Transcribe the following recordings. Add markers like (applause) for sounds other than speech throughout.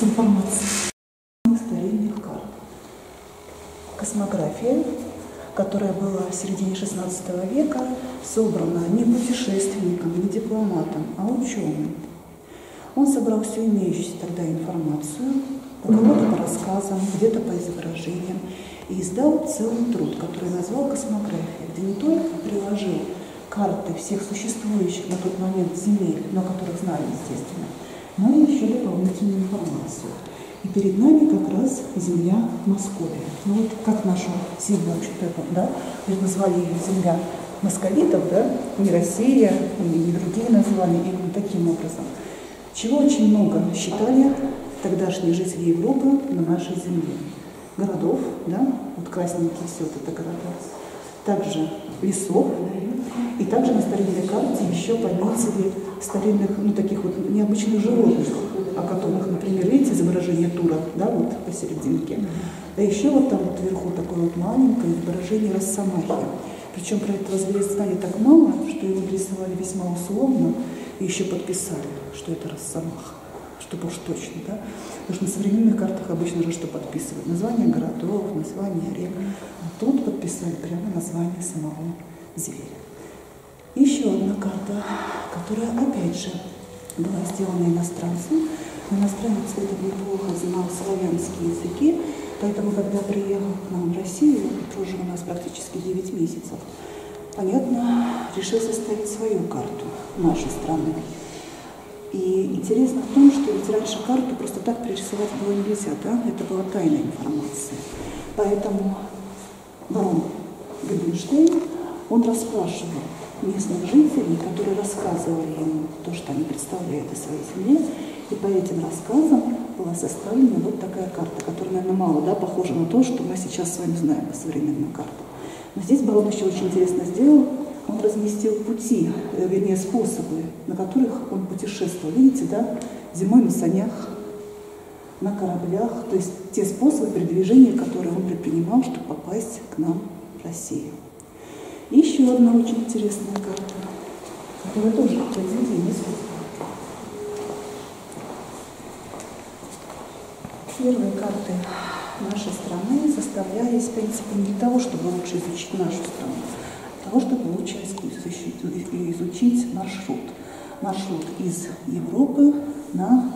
с информацией старинных карт. Космография, которая была в середине XVI века, собрана не путешественником, не дипломатом, а ученым. Он собрал всю имеющуюся тогда информацию, у кого-то по рассказам, где-то по изображениям, и издал целый труд, который назвал «Космография», где не только приложил карты всех существующих на тот момент земель, но которых знали, естественно, но еще дополнительную информацию. И перед нами как раз земля Московия. Ну вот как нашу учителя, да, назвали ее земля московитов, да, не Россия, не другие названия, именно таким образом. Чего очень много считали тогдашние жители Европы на нашей земле. Городов, да, вот красненькие все вот это города. Также лесов, и также на старинной карте еще пометили старинных, ну таких вот необычных животных, о которых, например, видите изображение тура, да, вот посерединке. А еще вот там вот вверху такое вот маленькое изображение росомахи. Причем про этого зверя знали так мало, что его рисовали весьма условно и еще подписали, что это росомаха чтобы уж точно, да? Потому что на современных картах обычно же что подписывают? Название городов, название рек. А тут подписали прямо название самого зверя. Карта, которая опять же была сделана иностранцем. Иностранец это неплохо знал славянские языки, поэтому, когда приехал к нам в Россию, прожил у нас практически 9 месяцев, понятно, решил составить свою карту нашей страны. И интересно в том, что ведь раньше карту просто так пририсовать было нельзя, да? Это была тайная информация. Поэтому барон Габенштейн, он расспрашивал местных жителей, которые рассказывали ему то, что они представляют о своей земле, и по этим рассказам была составлена вот такая карта, которая, наверное, мало да, похожа на то, что мы сейчас с вами знаем по современным картам. Но здесь барон еще очень интересно сделал, он разместил пути, э, вернее способы, на которых он путешествовал. Видите, да, зимой на санях, на кораблях, то есть те способы передвижения, которые он предпринимал, чтобы попасть к нам в Россию. И еще одна очень интересная карта, которая тоже произведение искусства. Первые карты нашей страны составлялись, в принципе, не для того, чтобы лучше изучить нашу страну, того, чтобы лучше изучить маршрут. Маршрут из Европы на,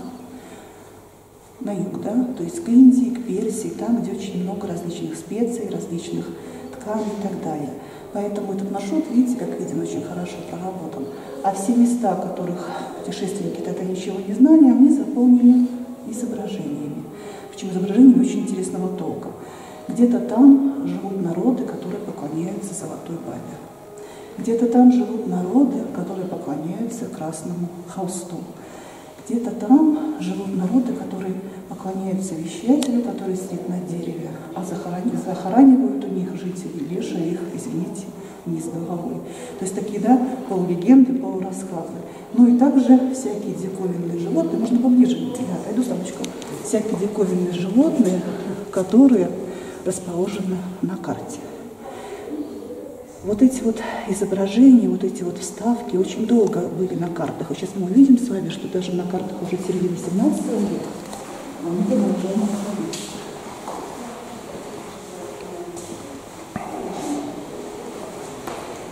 на юг, да, то есть к Индии, к Персии, там, где очень много различных специй, различных тканей и так далее. Поэтому этот маршрут, видите, как видно, очень хорошо проработан. А все места, о которых путешественники тогда ничего не знали, они заполнили изображениями. Причем изображениями очень интересного толка. Где-то там живут народы, которые поклоняются золотой бабе. Где-то там живут народы, которые поклоняются красному холсту. Где-то там живут народы, которые поклоняются вещателю, который сидит на дереве, а захоранивают у них жители, леша их, извините, вниз головой. То есть такие, да, полулегенды, полурассказы. Ну и также всякие диковинные животные, можно поближе, да, пойду самочка, всякие диковинные животные, которые расположены на карте. Вот эти вот изображения, вот эти вот вставки очень долго были на картах. Сейчас мы увидим с вами, что даже на картах уже середины 17 века они продолжаем находиться.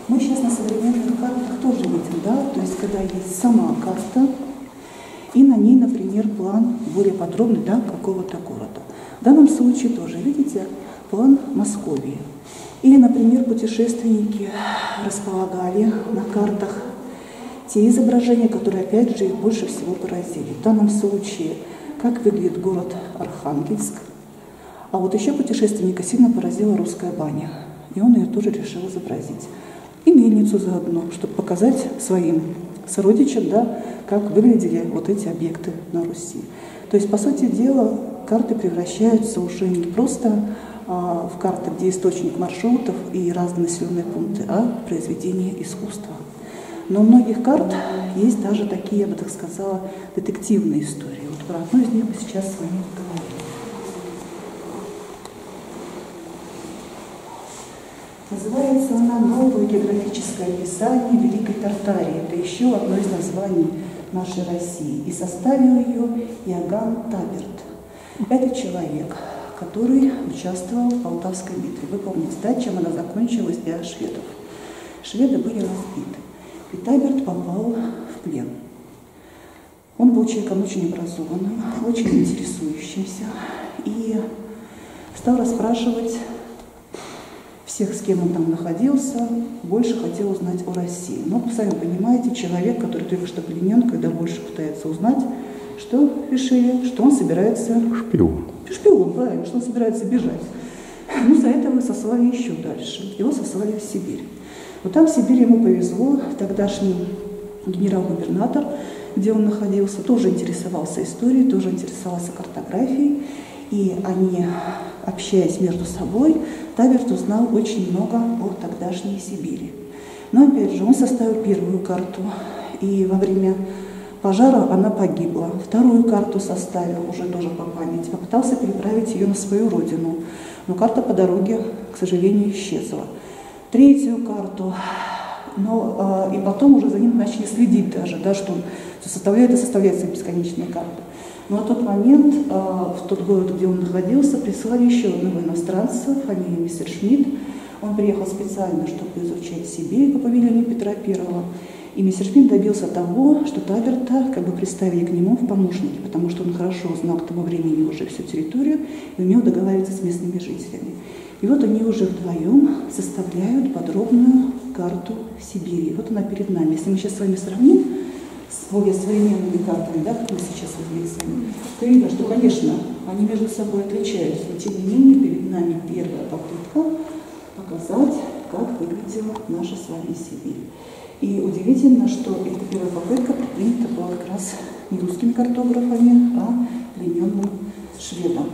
Мы сейчас на современных картах тоже видим, да, то есть когда есть сама карта, и на ней, например, план более подробный, да, какого-то города. В данном случае тоже, видите, план Московии. Или, например, путешественники располагали на картах те изображения, которые, опять же, их больше всего поразили. В данном случае, как выглядит город Архангельск. А вот еще путешественника сильно поразила русская баня, и он ее тоже решил изобразить. И мельницу заодно, чтобы показать своим сородичам, да, как выглядели вот эти объекты на Руси. То есть, по сути дела, карты превращаются уже не просто в карты, где источник маршрутов и разные населенные пункты, а произведение искусства. Но у многих карт есть даже такие, я бы так сказала, детективные истории. Вот про одну из них мы сейчас с вами поговорим. Называется она «Новое географическое описание Великой Тартарии». Это еще одно из названий нашей России и составил ее Иоганн Таберт. Это человек, который участвовал в Полтавской битве. Вы помните, да, чем она закончилась для шведов? Шведы были разбиты. И попал в плен. Он был человеком очень образованным, очень интересующимся и стал расспрашивать всех, с кем он там находился, больше хотел узнать о России. Но, сами понимаете, человек, который только что пленен, когда больше пытается узнать, что решили, что он собирается... Шпион. Шпион, правильно, что он собирается бежать. Ну, за это его сослали еще дальше. Его сослали в Сибирь. Вот там в Сибири ему повезло, тогдашний генерал-губернатор, где он находился, тоже интересовался историей, тоже интересовался картографией. И они, общаясь между собой, Таверт узнал очень много о тогдашней Сибири. Но опять же, он составил первую карту, и во время пожара она погибла. Вторую карту составил, уже тоже по памяти, попытался переправить ее на свою родину. Но карта по дороге, к сожалению, исчезла. Третью карту, но э, и потом уже за ним начали следить даже, да, что он составляет и составляет свои бесконечные карты. Но в тот момент, э, в тот город, где он находился, прислали еще одного иностранца, фамилия мистер Шмидт. Он приехал специально, чтобы изучать Сибирь по повелению Петра Первого. И мистер Шмидт добился того, что Таберта как бы представили к нему в помощники, потому что он хорошо знал к тому времени уже всю территорию и умел договариваться с местными жителями. И вот они уже вдвоем составляют подробную карту Сибири. Вот она перед нами. Если мы сейчас с вами сравним с более современными картами, да, как мы сейчас видим с то видно, что, конечно, они между собой отличаются, но тем не менее перед нами первая попытка показать, как выглядела наша с вами Сибирь. И удивительно, что эта первая попытка предпринята была как раз не русскими картографами, а плененным шведом.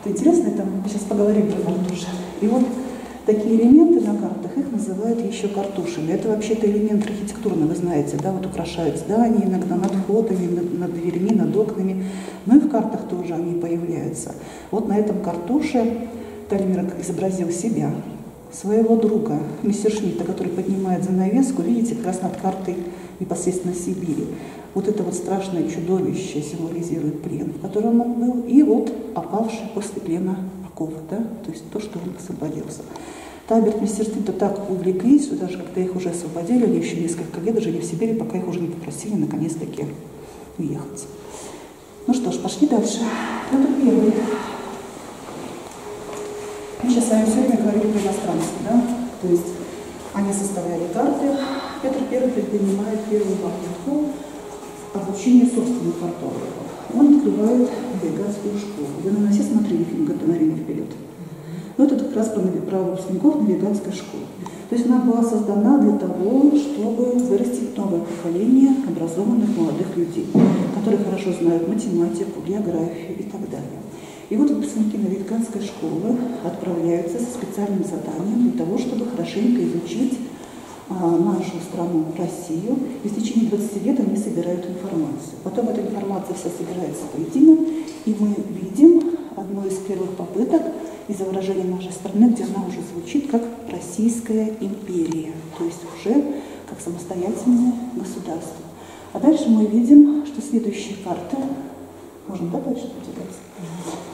Это интересно, это мы сейчас поговорим про картуши. И вот такие элементы на картах, их называют еще картушами. Это вообще-то элемент архитектурный, вы знаете, да, вот украшают здания иногда над входами, над, над дверьми, над окнами. Но и в картах тоже они появляются. Вот на этом картуше Тальмир изобразил себя, своего друга, мистер Шмидта, который поднимает занавеску, видите, как раз над картой непосредственно Сибири. Вот это вот страшное чудовище символизирует плен, в котором он был, и вот опавший после плена оков, да, то есть то, что он освободился. Таберт мистер Шмидта так увлеклись, что даже когда их уже освободили, они еще несколько лет жили в Сибири, пока их уже не попросили наконец-таки уехать. Ну что ж, пошли дальше. Это первый сейчас с вами сегодня говорили про иностранцев, да? То есть они составляли карты. Петр I предпринимает первую попытку обучения собственных картографов. Он открывает навигаторскую школу. Вы, наверное, все смотрели фильм «Года на время вперед». Но это как раз про, выпускников навигаторской школы. То есть она была создана для того, чтобы вырастить новое поколение образованных молодых людей, которые хорошо знают математику, географию и так далее. И вот выпускники американской школы отправляются со специальным заданием для того, чтобы хорошенько изучить а, нашу страну, Россию, и в течение 20 лет они собирают информацию. Потом эта информация вся собирается воедино, и мы видим одну из первых попыток изображения нашей страны, где она уже звучит как Российская империя, то есть уже как самостоятельное государство. А дальше мы видим, что следующие карты, можно да, дальше поделиться?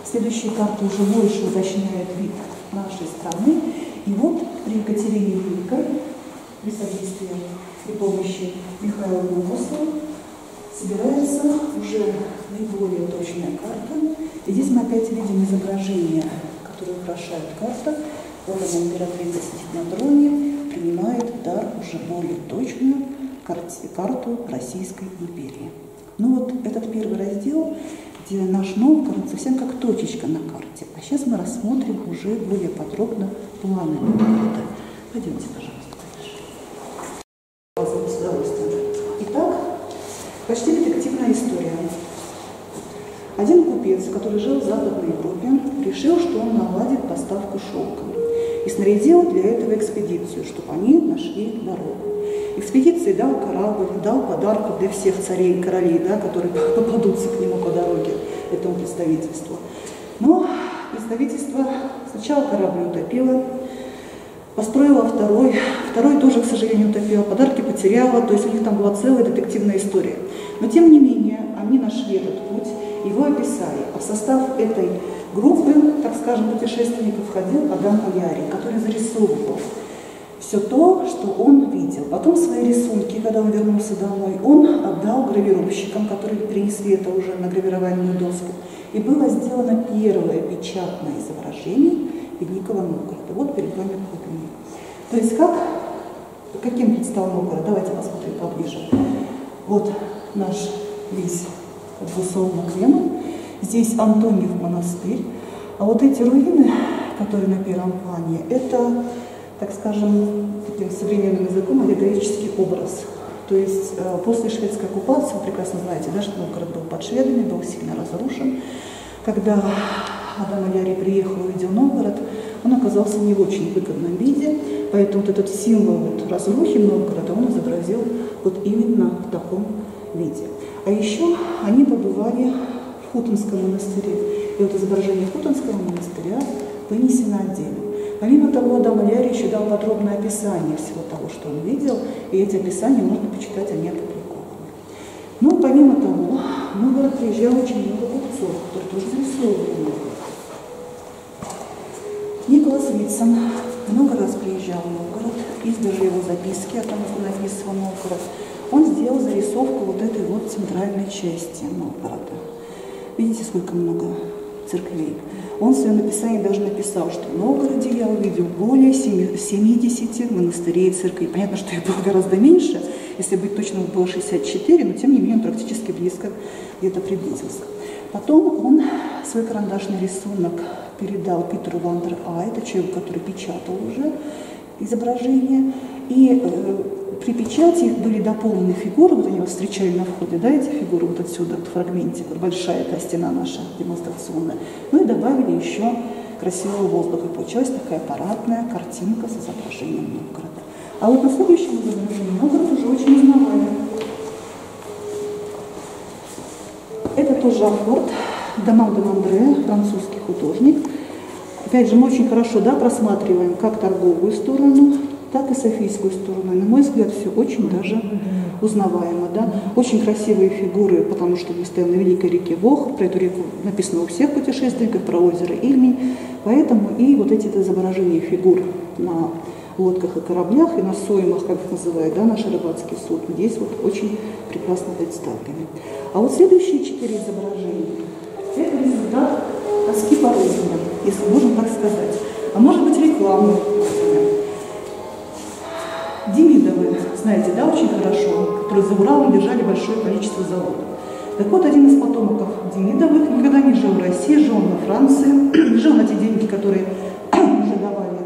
Следующая карта уже больше уточняет вид нашей страны. И вот при Екатерине Великой, при содействии при помощи Михаила Ломоносова, собирается уже наиболее точная карта. И здесь мы опять видим изображение, которое украшает карта. Вот она, императрица сидит на троне, принимает дар уже более точную карту Российской империи. Ну вот этот первый раздел где наш Новгород совсем как точечка на карте. А сейчас мы рассмотрим уже более подробно планы Новгорода. Пойдемте, пожалуйста, дальше. Итак, почти детективная история. Один купец, который жил в Западной Европе, решил, что он наладит поставку шелка и снарядил для этого экспедицию, чтобы они нашли дорогу. Экспедиции дал корабль, дал подарков для всех царей и королей, да, которые (laughs) попадутся к нему по дороге, этому представительству. Но представительство сначала корабль утопило, построила второй, второй тоже, к сожалению, утопило, подарки потеряла, то есть у них там была целая детективная история. Но тем не менее, они нашли этот путь, его описали. А в состав этой группы, так скажем, путешественников входил Адам Яри, который зарисовывал все то, что он видел. Потом свои рисунки, когда он вернулся домой, он отдал гравировщикам, которые принесли это уже на гравировальную доску. И было сделано первое печатное изображение Великого Новгорода. Вот перед вами подлинник. То есть как, каким предстал Новгород? Давайте посмотрим поближе. Вот наш весь Двусолный Кремль. Здесь Антониев монастырь. А вот эти руины, которые на первом плане, это так скажем, таким современным языком, аллегорический образ. То есть э, после шведской оккупации, вы прекрасно знаете, да, что Новгород был под шведами, был сильно разрушен. Когда Адам Аляри приехал и увидел Новгород, он оказался не в очень выгодном виде, поэтому вот этот символ вот разрухи Новгорода он изобразил вот именно в таком виде. А еще они побывали в Хутонском монастыре. И вот изображение Хутонского монастыря вынесено отдельно. Помимо того, Адам еще дал подробное описание всего того, что он видел, и эти описания можно почитать, они опубликованы. Ну, помимо того, в Новгород приезжало очень много купцов, которые тоже зарисовывали. Николас Витсон много раз приезжал в Новгород, издали его записки о том, как он описывал Новгород. Он сделал зарисовку вот этой вот центральной части Новгорода. Видите, сколько много церквей. Он в своем написании даже написал, что в Новгороде я увидел более 70 монастырей и церквей. Понятно, что их было гораздо меньше, если быть точным, было 64, но тем не менее он практически близко где-то приблизился. Потом он свой карандашный рисунок передал Питеру Вандер А, это человек, который печатал уже изображение, и э, при печати были дополнены фигуры, вот они вас встречали на входе, да, эти фигуры вот отсюда, вот фрагментик, вот большая эта стена наша демонстрационная. Ну и добавили еще красивого воздуха. И получилась такая парадная картинка с изображением Новгорода. А вот на следующем изображении Новгород уже очень узнаваемый. Это тоже Афорт, Даман де Мандре, французский художник. Опять же, мы очень хорошо да, просматриваем как торговую сторону, так и софийскую сторону. На мой взгляд, все очень даже узнаваемо. Да? Очень красивые фигуры, потому что мы стоим на великой реке Вох, про эту реку написано у всех путешественников, про озеро Ильмень. Поэтому и вот эти изображения фигур на лодках и кораблях, и на соймах, как их называют, да, наши рыбацкие судна, здесь вот очень прекрасно представлены. А вот следующие четыре изображения – это результат тоски по родине, если можно так сказать. А может быть рекламы, Демидовы, знаете, да, очень хорошо, которые за Уралом держали большое количество заводов. Так вот, один из потомков Демидовых никогда не жил в России, жил во Франции, (clears throat) жил на те деньги, которые (clears throat) уже давали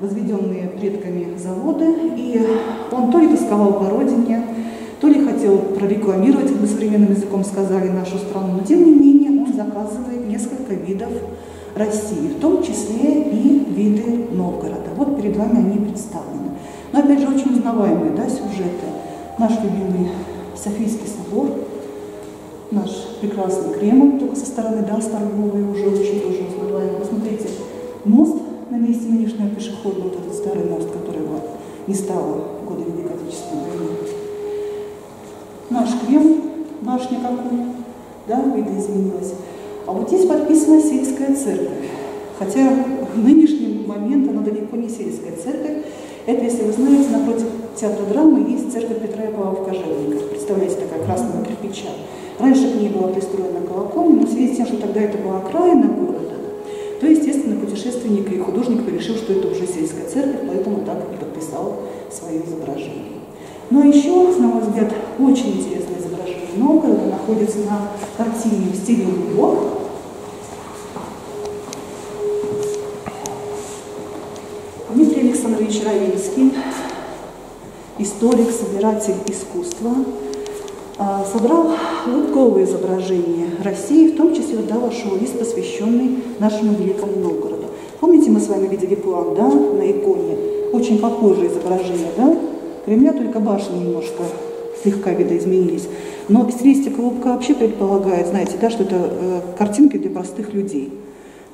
возведенные предками заводы, и он то ли тосковал по родине, то ли хотел прорекламировать, как бы современным языком сказали, нашу страну, но тем не менее он заказывает несколько видов России, в том числе и виды Новгорода. Вот перед вами они представлены. Но опять же очень узнаваемые да, сюжеты. Наш любимый Софийский собор, наш прекрасный Кремль, только со стороны да, торговой уже очень тоже узнаваемый. Посмотрите, мост на месте нынешнего пешеходного, вот этот старый мост, который его не стало в годы Великой Отечественной войны. Наш Кремль, башня какой, да, видоизменилась. А вот здесь подписана сельская церковь. Хотя в нынешний момент она далеко не сельская церковь, это, если вы знаете, напротив театра драмы есть церковь Петра и Павла в Кожевниках. Представляете, такая красного кирпича. Раньше к ней была пристроена колокольня, но в связи с тем, что тогда это была окраина города, то, естественно, путешественник и художник решил, что это уже сельская церковь, поэтому так и подписал свое изображение. Но еще, на мой взгляд, очень интересное изображение Новгорода находится на картине в стиле Лубок, Равинский, историк, собиратель искусства, а, собрал лутковые изображения России, в том числе да, вошел лист, посвященный нашему великому Новгороду. Помните, мы с вами видели план, да, на иконе? Очень похожее изображение, да? Кремля только башни немножко слегка видоизменились. Но стилистика Лубка вообще предполагает, знаете, да, что это э, картинки для простых людей.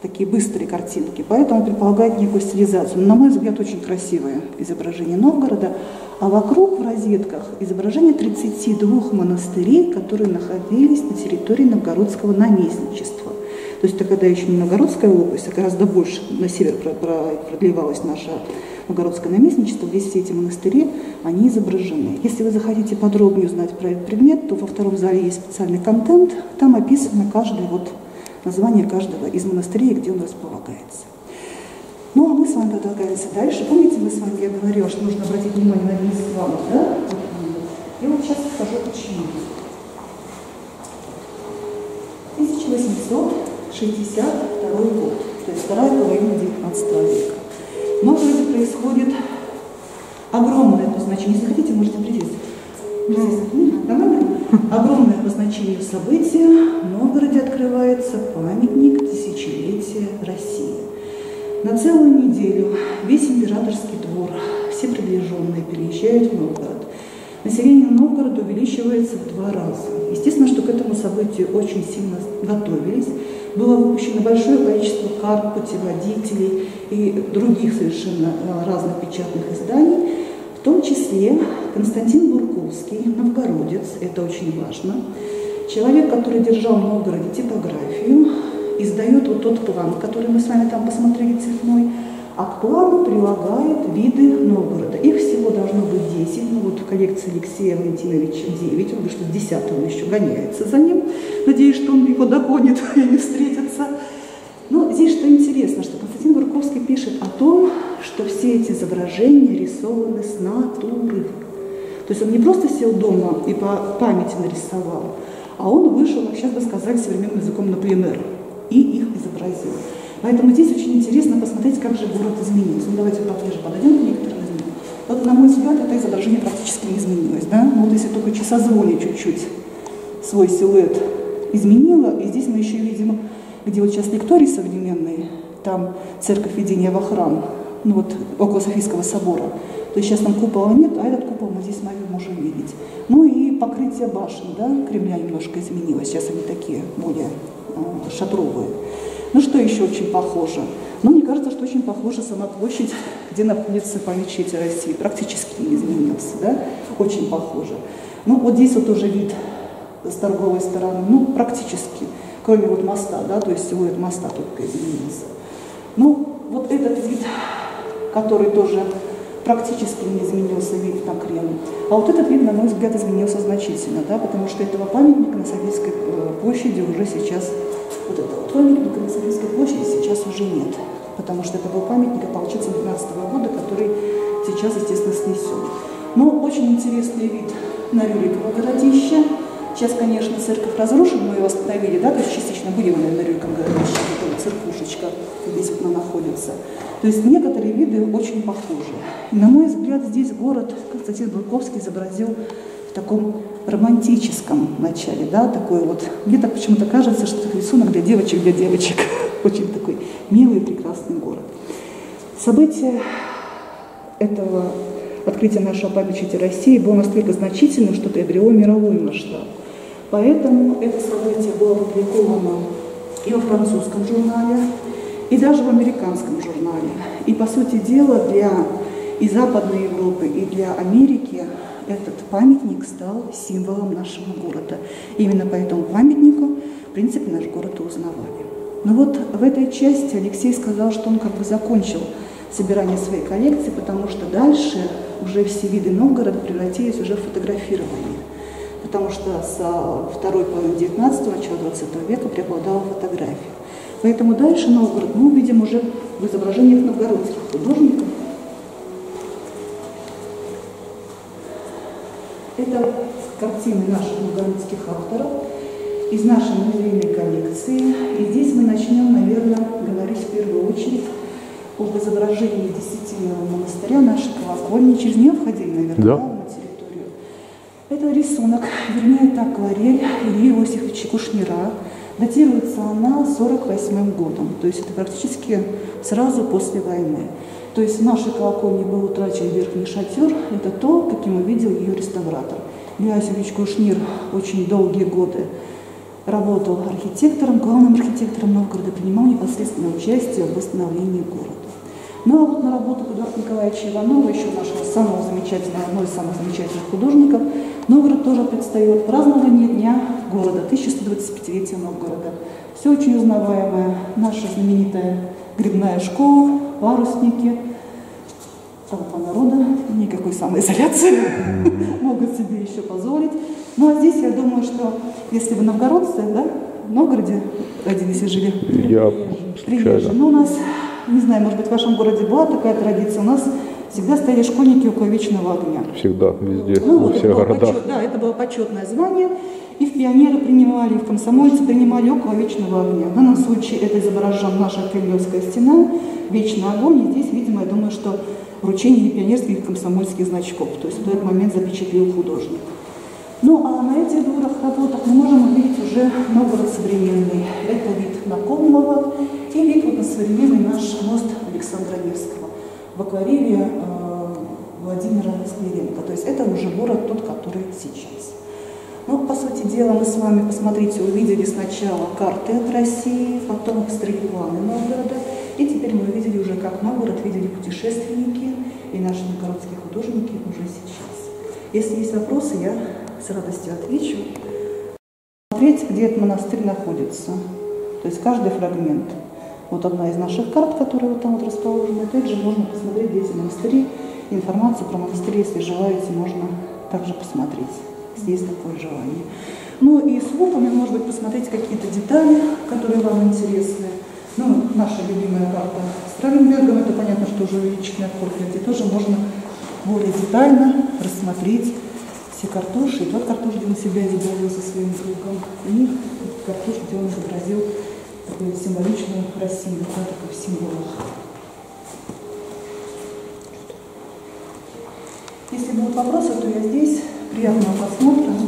Такие быстрые картинки, поэтому предполагает некую стилизацию. Но, на мой взгляд, очень красивое изображение Новгорода. А вокруг в розетках изображение 32 монастырей, которые находились на территории новгородского наместничества. То есть это когда еще не Новгородская область, а гораздо больше на север продлевалась наша Новгородское наместничество, здесь все эти монастыри, они изображены. Если вы захотите подробнее узнать про этот предмет, то во втором зале есть специальный контент, там описано каждый вот название каждого из монастырей, где он располагается. Ну, а мы с вами продолжаемся дальше. Помните, мы с вами, я говорила, что нужно обратить внимание на слава, да? И вот сейчас скажу почему. 1862 год, то есть вторая половина 19 века. В Новгороде происходит огромное по значению. Если хотите, можете присесть. Огромное по значению событие. В Новгороде весь императорский двор, все приближенные переезжают в Новгород. Население Новгорода увеличивается в два раза. Естественно, что к этому событию очень сильно готовились. Было выпущено большое количество карт, путеводителей и других совершенно э, разных печатных изданий, в том числе Константин Бурковский, новгородец, это очень важно, человек, который держал в Новгороде типографию, издает вот тот план, который мы с вами там посмотрели цветной, а к плану прилагает виды Новгорода. Их всего должно быть 10. Ну вот в коллекции Алексея Валентиновича 9. Он говорит, что с 10 он еще гоняется за ним. Надеюсь, что он его догонит (laughs) и не встретится. Но здесь что интересно, что Константин Бурковский пишет о том, что все эти изображения рисованы с натуры. То есть он не просто сел дома и по памяти нарисовал, а он вышел, сейчас бы сказали современным языком, на пленэр и их изобразил. Поэтому здесь очень интересно посмотреть, как же город изменился. Ну, давайте поближе подойдем к некоторым из них. Вот, на мой взгляд, это изображение практически не изменилось. Да? Ну, вот если только часозвоне чуть-чуть свой силуэт изменило, и здесь мы еще видим, где вот сейчас лекторий современный, там церковь введения во храм, ну вот около Софийского собора. То есть сейчас там купола нет, а этот купол мы здесь, можем видеть. Ну и покрытие башен, да, Кремля немножко изменилось. Сейчас они такие более э, шатровые. Ну что еще очень похоже? Ну, мне кажется, что очень похожа сама площадь, где находится память Чети России. Практически не изменился, да? Очень похоже. Ну, вот здесь вот тоже вид с торговой стороны, ну, практически, кроме вот моста, да, то есть силуэт моста только изменился. Ну, вот этот вид, который тоже практически не изменился вид на Кремль. А вот этот вид, на мой взгляд, изменился значительно, да, потому что этого памятника на Советской э, площади уже сейчас вот это вот памятника на Советской площади сейчас уже нет, потому что это был памятник ополченцам 12 -го года, который сейчас, естественно, снесен. Но очень интересный вид на Рюриково городище. Сейчас, конечно, церковь разрушена, мы ее восстановили, да, то есть частично были мы на Рюриковом городище, вот церквушечка здесь она находится. То есть некоторые виды очень похожи. И, на мой взгляд, здесь город Константин Бурковский изобразил таком романтическом начале, да, такой вот, мне так почему-то кажется, что рисунок для девочек, для девочек, (laughs) очень такой милый, прекрасный город. Событие этого открытия нашего памятника России было настолько значительным, что приобрело мировой масштаб. Поэтому это событие было опубликовано и во французском журнале, и даже в американском журнале. И, по сути дела, для и Западной Европы, и для Америки этот памятник стал символом нашего города. именно по этому памятнику, в принципе, наш город узнавали. Но вот в этой части Алексей сказал, что он как бы закончил собирание своей коллекции, потому что дальше уже все виды Новгорода превратились уже в фотографирование. Потому что со второй половины 19 начала 20 века преобладала фотография. Поэтому дальше Новгород мы увидим уже в изображениях новгородских художников, Это картины наших новгородских авторов из нашей музейной коллекции. И здесь мы начнем, наверное, говорить в первую очередь об изображении десятильного монастыря нашей колокольни. Через нее входили, наверное, да. на территорию. Это рисунок, вернее, это акварель Ильи Иосифовича Кушнира. Датируется она 48 годом, то есть это практически сразу после войны. То есть в нашей колокольне был утрачен верхний шатер. Это то, каким увидел ее реставратор. Илья Кушнир очень долгие годы работал архитектором, главным архитектором Новгорода, принимал непосредственное участие в восстановлении города. Ну а вот на работу Эдуарда Николаевича Иванова, еще нашего самого замечательного, одного из самых замечательных художников, Новгород тоже предстает. Празднование Дня города, 1125-летия Новгорода. Все очень узнаваемое. Наша знаменитая грибная школа, парусники, толпа народа, никакой самоизоляции (laughs) могут себе еще позволить. Ну а здесь я думаю, что если вы новгородцы, да, в Новгороде родились и жили, Я приезжие, ну у нас, не знаю, может быть, в вашем городе была такая традиция, у нас всегда стояли школьники около вечного огня. Всегда, везде, Ну, во всех городах. почет- да, это было почетное звание. И в пионеры принимали, и в комсомольцы принимали около вечного огня. В данном случае это изображена наша Кремлевская стена, вечный огонь. И здесь, видимо, я думаю, что вручение пионерских комсомольских значков. То есть в тот момент запечатлел художник. Ну, а на этих двух работах мы можем увидеть уже Новгород современный. Это вид на Колмово и вид вот на современный наш мост Александра Невского в акварели э, Владимира Скляренко. То есть это уже город тот, который сейчас. Ну, по сути дела, мы с вами, посмотрите, увидели сначала карты от России, потом стрейт-планы Новгорода, и теперь мы увидели уже, как Новгород видели путешественники и наши новгородские художники уже сейчас. Если есть вопросы, я с радостью отвечу. Смотреть, где этот монастырь находится. То есть каждый фрагмент. Вот одна из наших карт, которая вот там вот расположена. Опять же, можно посмотреть, где эти монастыри. Информацию про монастыри, если желаете, можно также посмотреть, если есть такое желание. Ну и с лупами, может быть, посмотреть какие-то детали, которые вам интересны. Ну, наша любимая карта с Трагенбергом, это понятно, что уже увеличенный портрет, и тоже можно более детально рассмотреть все картоши. И тот картош, где он себя изобразил со своим другом, и картош, где он изобразил такую символичную Россию, да, такой символ. Если будут вопросы, то я здесь. Приятного просмотра.